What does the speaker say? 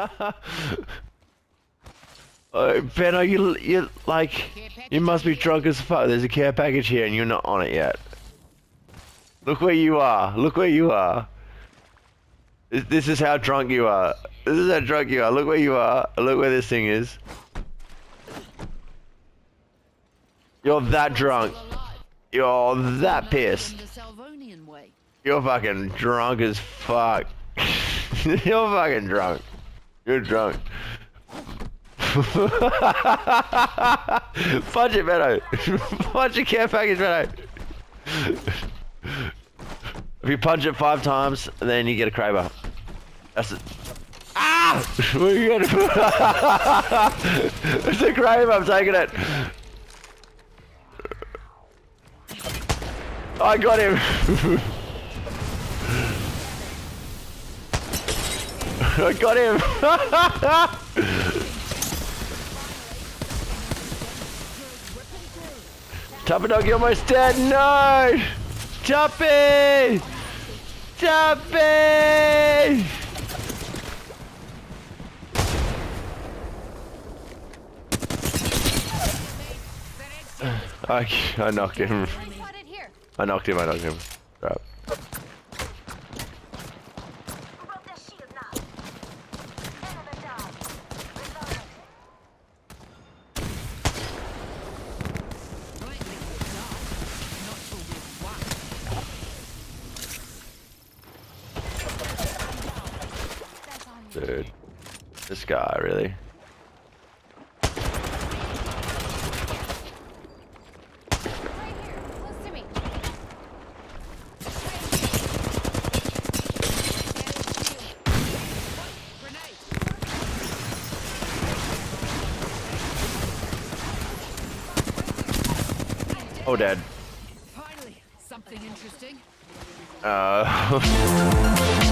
Uh, oh, Benno, you you like you must be drunk as fuck. There's a care package here, and you're not on it yet. Look where you are. Look where you are. This, this is how drunk you are. This is how drunk you are. Look where you are. Look where this thing is. You're that drunk. You're that pissed. You're fucking drunk as fuck. You're fucking drunk. You're drunk. Punch it, Benno. Punch your care package, Benno. If you punch it five times, then you get a Kraber. That's it. Ah! Where you it? it's a Kraber, I'm taking it. I got him. I got him. Tuppy dog, you're almost dead. No! Tuppy! Tuppy! I, I knocked him. I knocked him, I knocked him. Right. Dude. This guy, really. Right here. Close to me. Grenade. Oh, dead. Finally, something interesting. Uh.